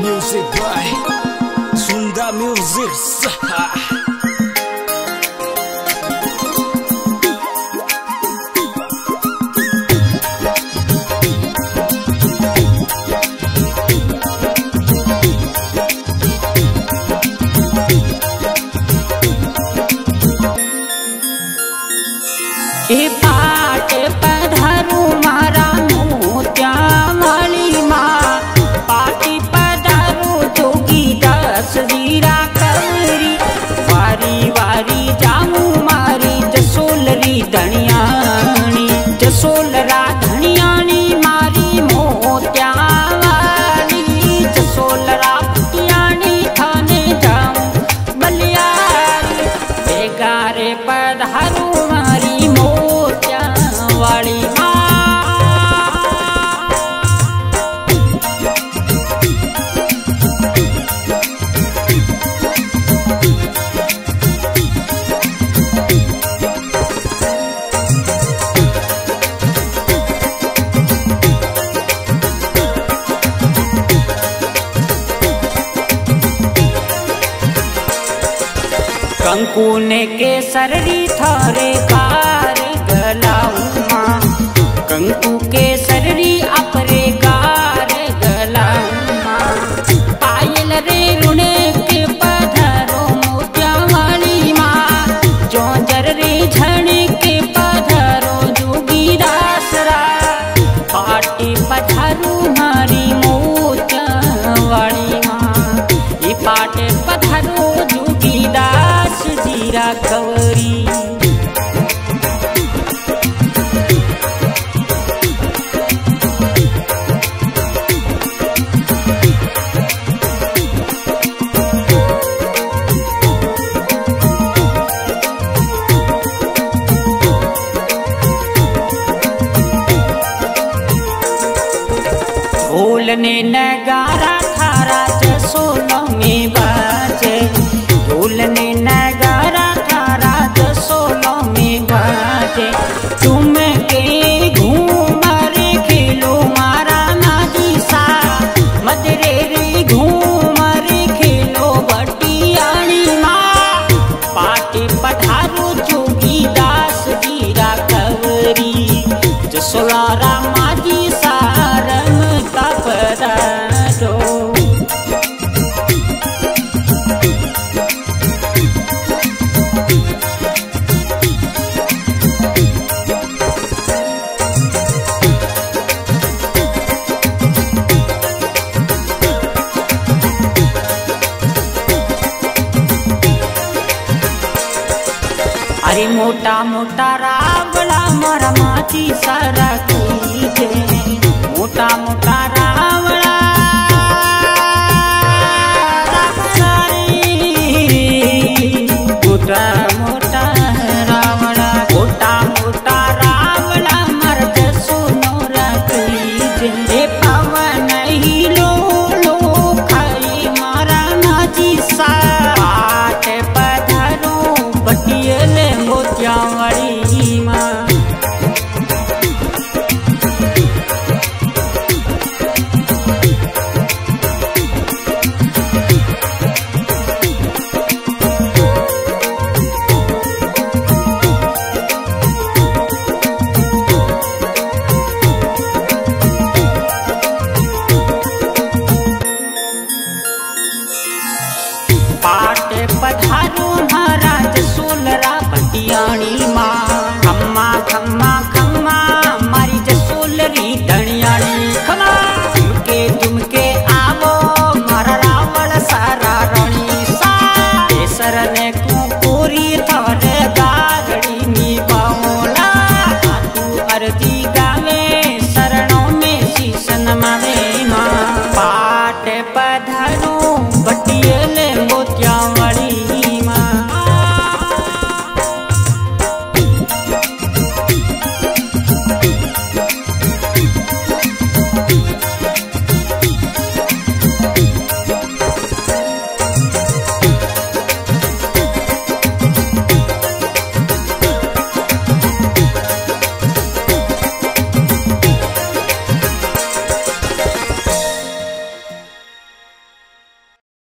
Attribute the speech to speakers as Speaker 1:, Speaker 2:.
Speaker 1: Music by Sunda Music
Speaker 2: કંકુ ને કેસરી થારે car ગલાઉમાં કંકુ કેસરી આપરે કાર ગલાઉમાં પાયલ રે રૂણે કે પધારો મોત્યાવાળી માં જોજર રે ઝણ કે પધારો જોગી દાસરા પાટી પધારું મારી મોત્યાવાળી માં એ પાટે પધારો જોગી मीरा कंवरी। बोलने नगारा खारा जसोल में बा पठारो અરે મોટા મોટા રાવળા મારા માથી સારા મોટા મોટા